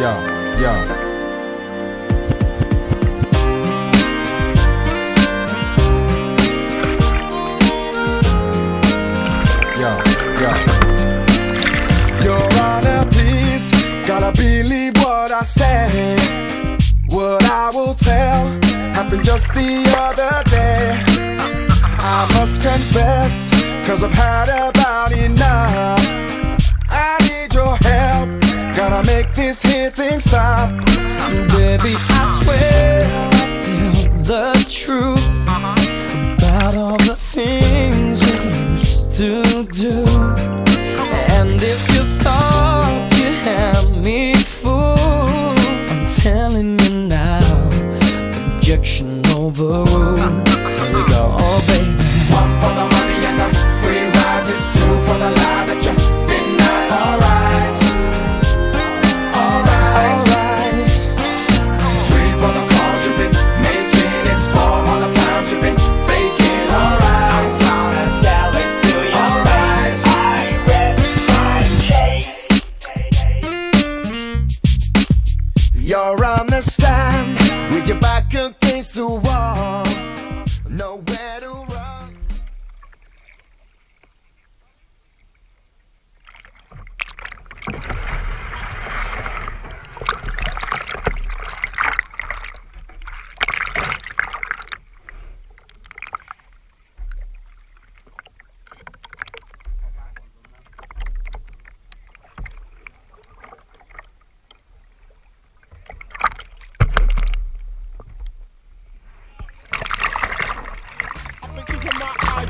yo, yo. Gotta believe what I say. What I will tell happened just the other day. I must confess, cause I've had about enough. This here thing stop. Baby, You're on the stand with your back against the wall. Nowhere to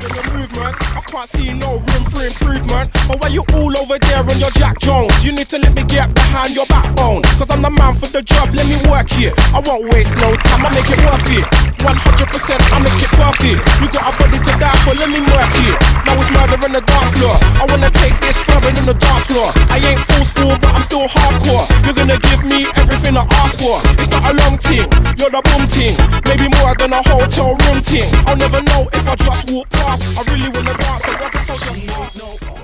on your movement. I can't see no room for improvement. But why you all over there on your Jack Jones? You need to let me get behind your backbone. Cause I'm the man for the job, let me work here. I won't waste no time, I make it worth it. 100% I make it perfect. You got a body I ain't forceful, but I'm still hardcore. You're gonna give me everything I ask for. It's not a long thing, you're the boom thing. Maybe more than a hotel room thing. I'll never know if I just walk past. I really wanna dance, so I guess I'll just dance.